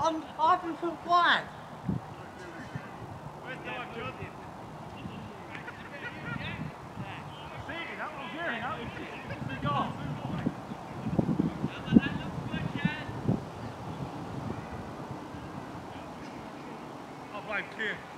I'm five foot one. Thank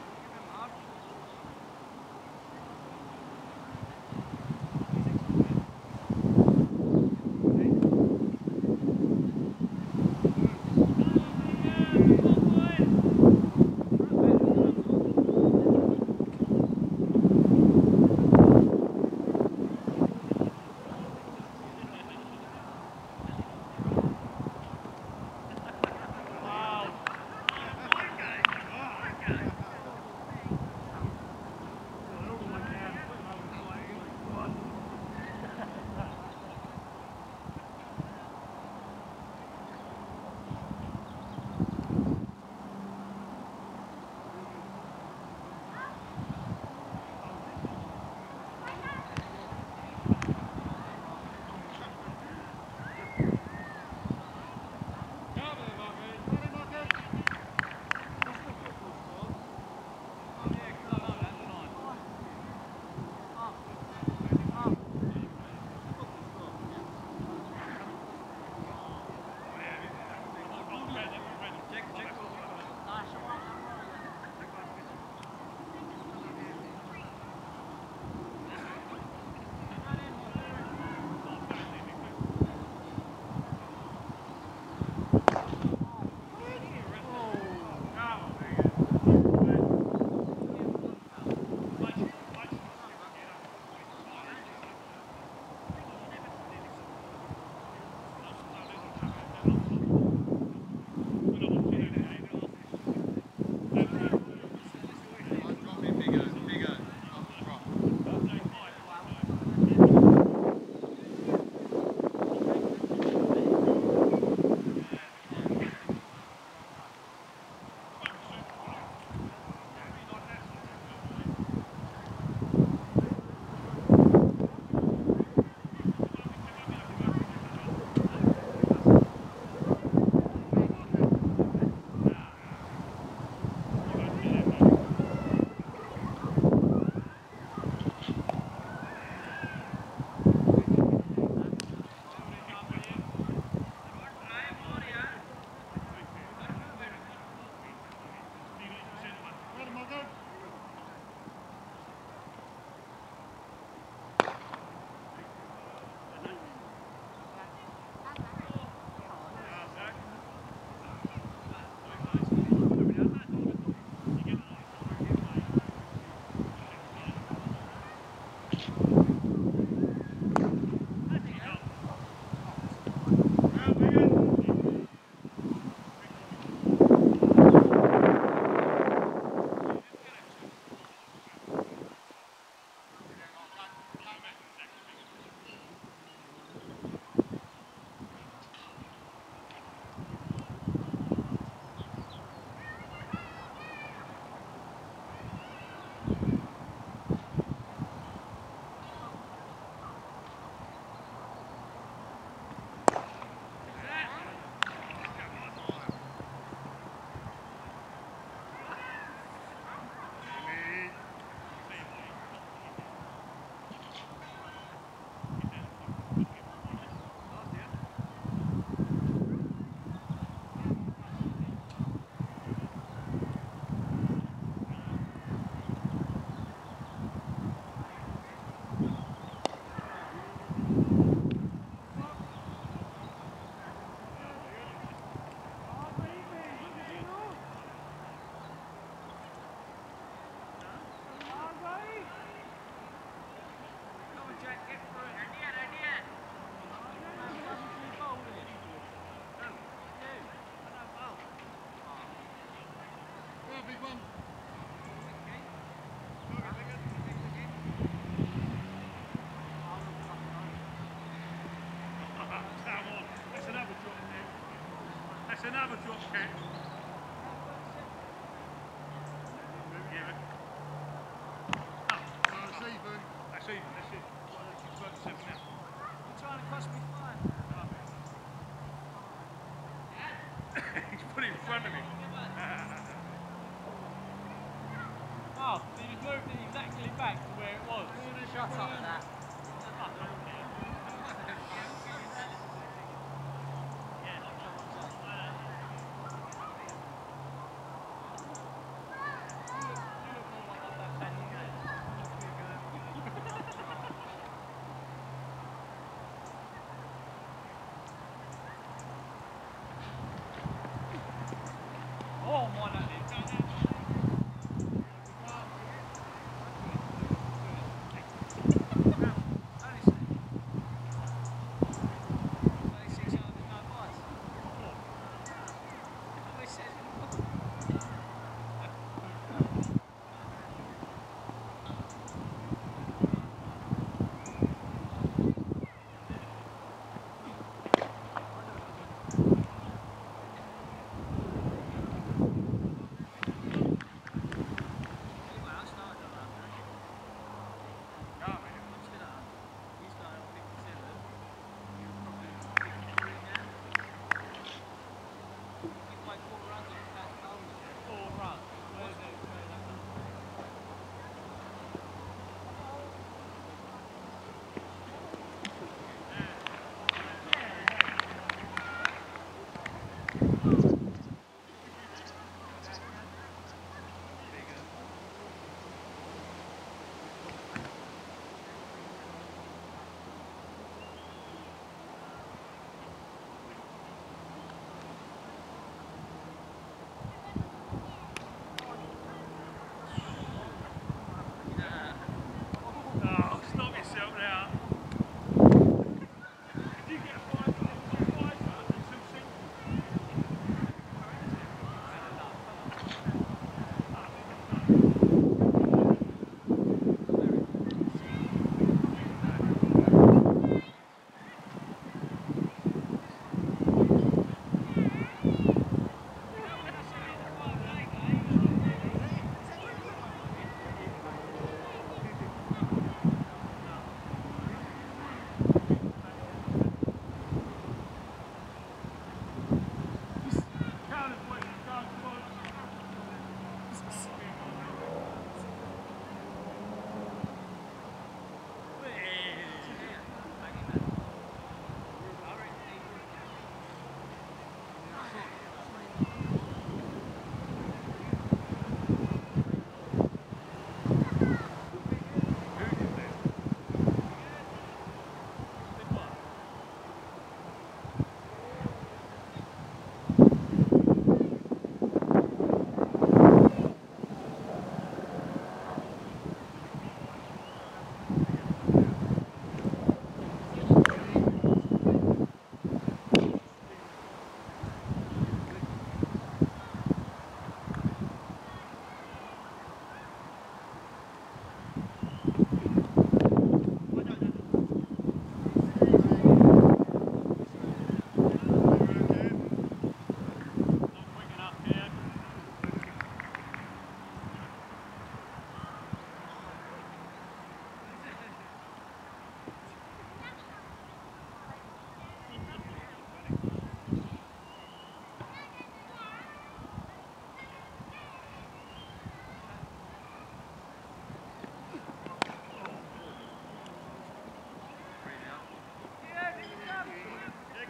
you. That's another drop kick.